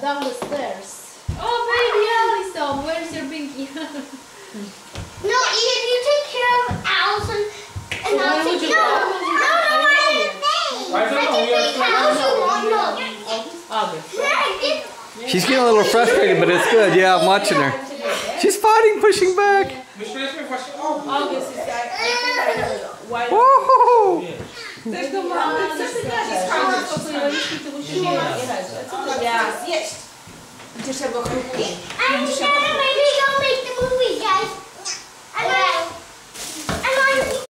Down the stairs. Oh, baby Allison, where's your binky? No, Ian, you take care of Allison, and Why I'll would take care of. go? No, no, I didn't I don't know, we are think Allison won't know. August. Yeah, She's getting a little frustrated, but it's good. Yeah, I'm watching her. She's fighting, pushing back. Myśmy jesteśmy. August is, I, I think I heard. Why zjeść. Będziesz albo chrupi, będziesz